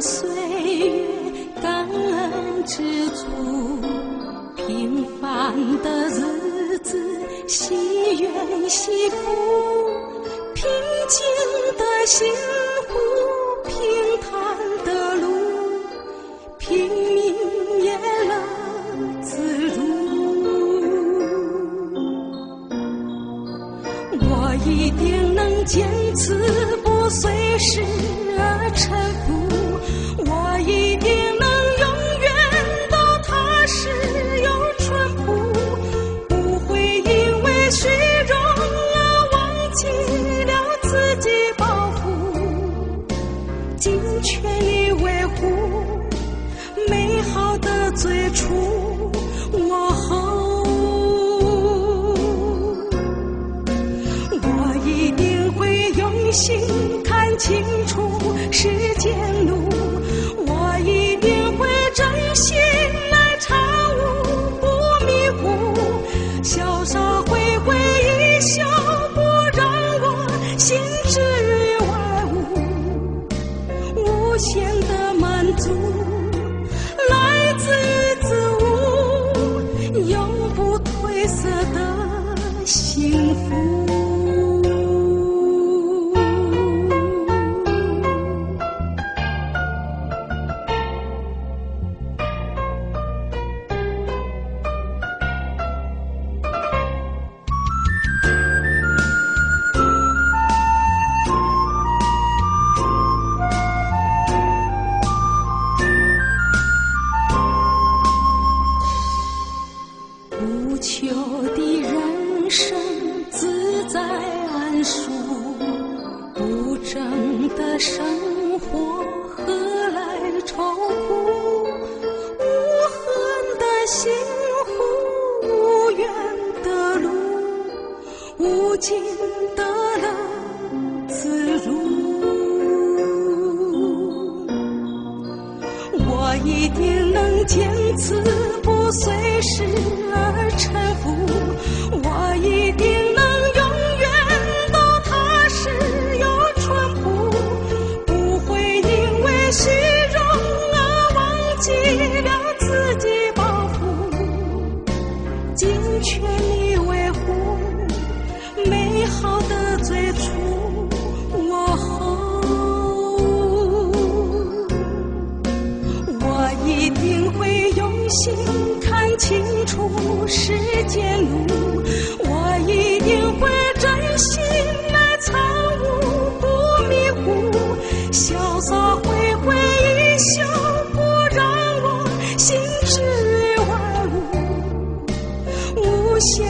岁月感恩知足，平凡的日子，喜悦幸福，平静的幸福，平坦的路，拼命也乐自如。我一定能坚持，不随时而沉浮。尽全力维护美好的最初。我后。我一定会用心看清楚世间路，我一定会真心来参悟，不迷糊，潇洒限的满足来自于自悟，永不褪色的幸福。安舒，不争的生活何来愁苦？无恨的幸福，无怨的路，无尽的乐自如。我一定能坚持，不随时而臣服。我一定能为了自己保护，尽全力维护美好的最初。我后，我一定会用心看清楚世间。是万物无限